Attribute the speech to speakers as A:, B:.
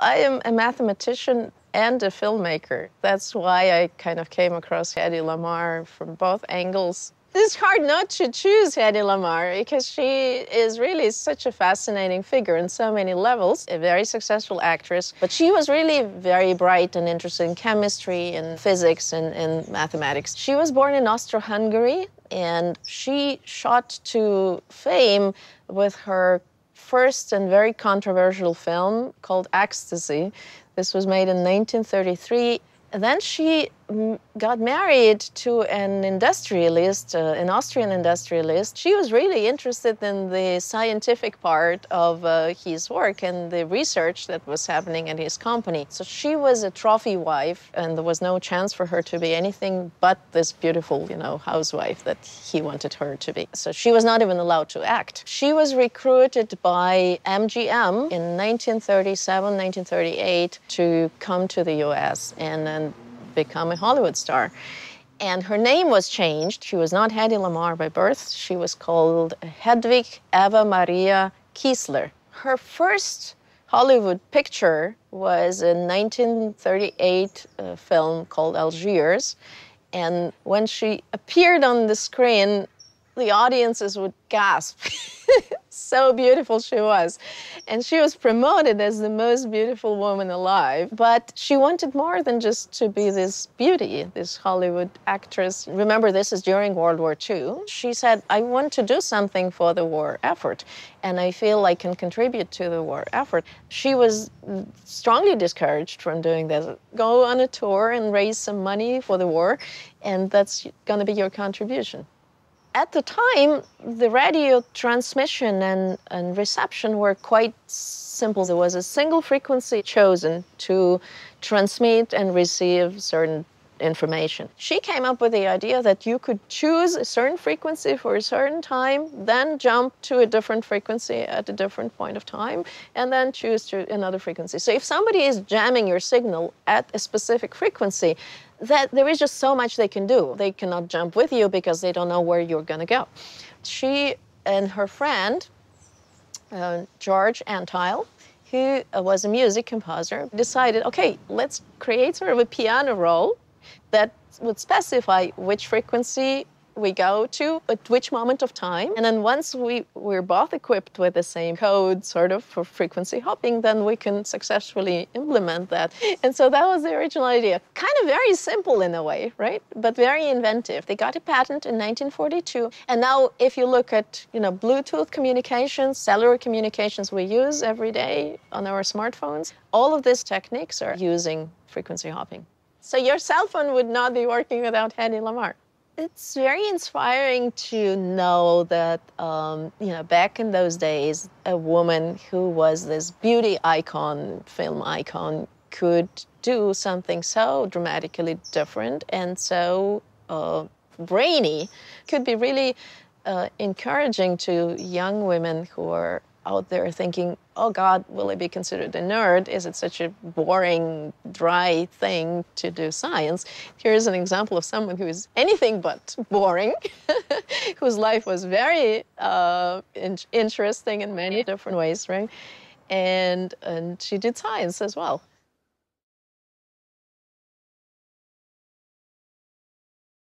A: I am a mathematician and a filmmaker. That's why I kind of came across Hedy Lamarr from both angles. It's hard not to choose Hedy Lamarr because she is really such a fascinating figure in so many levels, a very successful actress, but she was really very bright and interested in chemistry and physics and, and mathematics. She was born in Austro-Hungary and she shot to fame with her first and very controversial film called Ecstasy. This was made in 1933 then she got married to an industrialist, uh, an Austrian industrialist. She was really interested in the scientific part of uh, his work and the research that was happening at his company. So she was a trophy wife, and there was no chance for her to be anything but this beautiful, you know, housewife that he wanted her to be. So she was not even allowed to act. She was recruited by MGM in 1937, 1938 to come to the U.S. and and become a Hollywood star. And her name was changed. She was not Hedy Lamarr by birth. She was called Hedwig Eva Maria Kiesler. Her first Hollywood picture was a 1938 uh, film called Algiers. And when she appeared on the screen, the audiences would gasp. so beautiful she was. And she was promoted as the most beautiful woman alive. But she wanted more than just to be this beauty, this Hollywood actress. Remember, this is during World War II. She said, I want to do something for the war effort, and I feel I can contribute to the war effort. She was strongly discouraged from doing this. Go on a tour and raise some money for the war, and that's going to be your contribution at the time, the radio transmission and, and reception were quite simple. There was a single frequency chosen to transmit and receive certain information. She came up with the idea that you could choose a certain frequency for a certain time, then jump to a different frequency at a different point of time, and then choose to another frequency. So if somebody is jamming your signal at a specific frequency, that there is just so much they can do. They cannot jump with you because they don't know where you're going to go. She and her friend, uh, George Antheil, who was a music composer, decided, okay, let's create sort of a piano roll that would specify which frequency we go to at which moment of time. And then once we, we're both equipped with the same code sort of for frequency hopping, then we can successfully implement that. And so that was the original idea. Kind of very simple in a way, right? But very inventive. They got a patent in 1942. And now if you look at, you know, Bluetooth communications, cellular communications we use every day on our smartphones, all of these techniques are using frequency hopping. So your cell phone would not be working without Hedy Lamarr. It's very inspiring to know that, um, you know, back in those days, a woman who was this beauty icon, film icon, could do something so dramatically different and so uh, brainy, could be really uh, encouraging to young women who are out there thinking, oh God, will I be considered a nerd? Is it such a boring, dry thing to do science? Here's an example of someone who is anything but boring, whose life was very uh, in interesting in many different ways, right? And, and she did science as well.